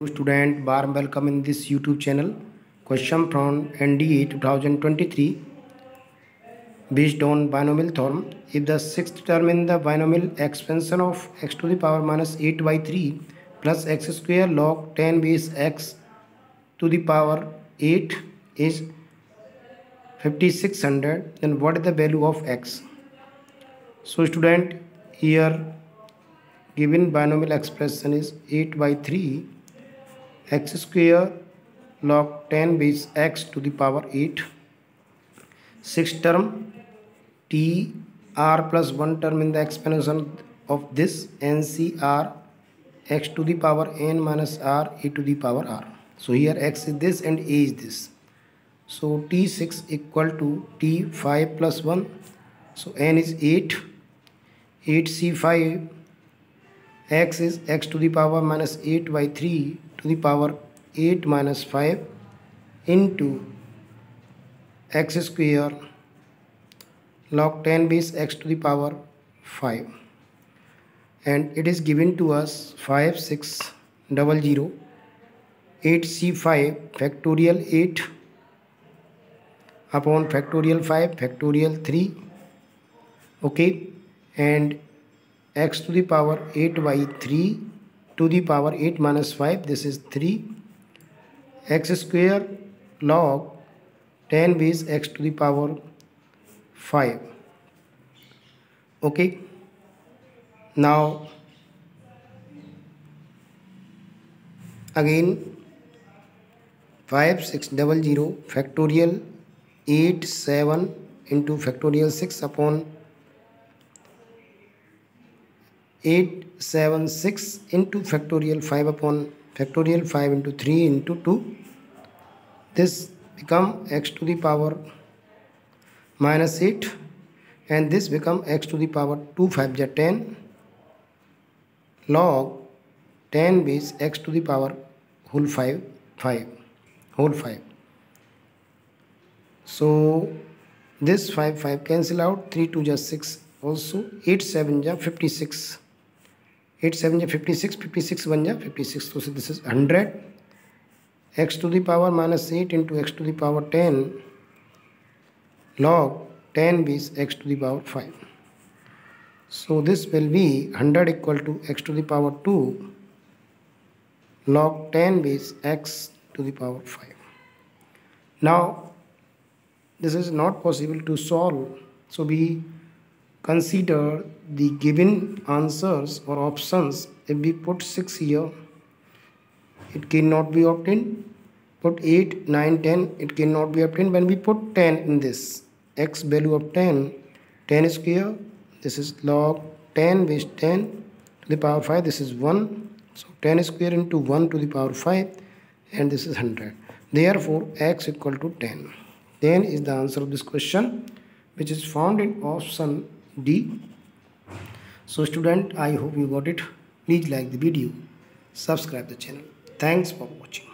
Student bar welcome in this YouTube channel question from N D A two thousand twenty three based on binomial theorem if the six term in the binomial expansion of x to the power minus eight by three plus x square log ten base x to the power eight is fifty six hundred then what is the value of x so student here given binomial expression is eight by three x square log 10 base x to the power 8 sixth term t r plus 1 term in the expansion of this ncr x to the power n minus r e to the power r. So here x is this and a is this. So t6 equal to t5 plus 1 so n is 8 8c5 x is x to the power minus 8 by 3 to the power 8 minus 5 into x square log 10 base x to the power 5 and it is given to us 5 6 double 0 8 c5 factorial 8 upon factorial 5 factorial 3 okay? And x to the power 8 by 3 to the power 8 minus 5 this is 3 x square log 10 base x to the power 5 okay. Now again 5 6 double 0 factorial 8 7 into factorial 6 upon 876 into factorial 5 upon factorial 5 into 3 into 2 this become x to the power minus 8 and this become x to the power 2 5 ja 10 log 10 base x to the power whole 5 5 whole 5 so this 5 5 cancel out 3 2 just 6 also 8 7 ja 56 8 7 56 56 1 ja 56 so this is 100 x to the power minus 8 into x to the power 10 log 10 base x to the power 5 so this will be 100 equal to x to the power 2 log 10 base x to the power 5 now this is not possible to solve. So we consider the given answers or options if we put 6 here. It cannot be obtained. Put 8 9 10 it cannot be obtained when we put 10 in this. X value of 10 10 square. This is log 10 base 10 to the power 5 this is 1 so 10 square into 1 to the power 5 and this is 100 therefore x equal to 10 10 is the answer of this question which is found in option D. So student, I hope you got it. Please like the video, subscribe the channel. Thanks for watching.